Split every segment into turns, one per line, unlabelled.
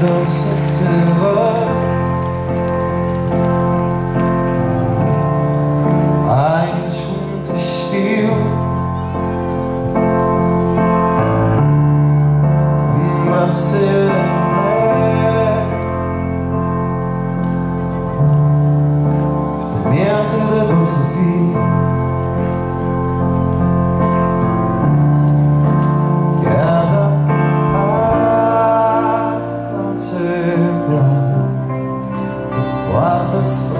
A of September Eyes from the steel Embraced Dentro da doce vida us.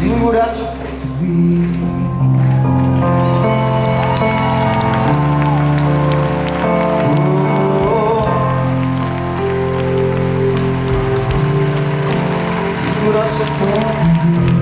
Singurato feito oh. vir Segura-te todo